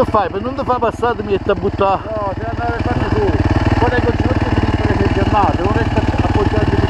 Che fai? Per non ti fa passare mi metti a buttare. No, devi andare a farne tu. Poi dai consiglio di sinistra che sei fermato, non resta appoggiato di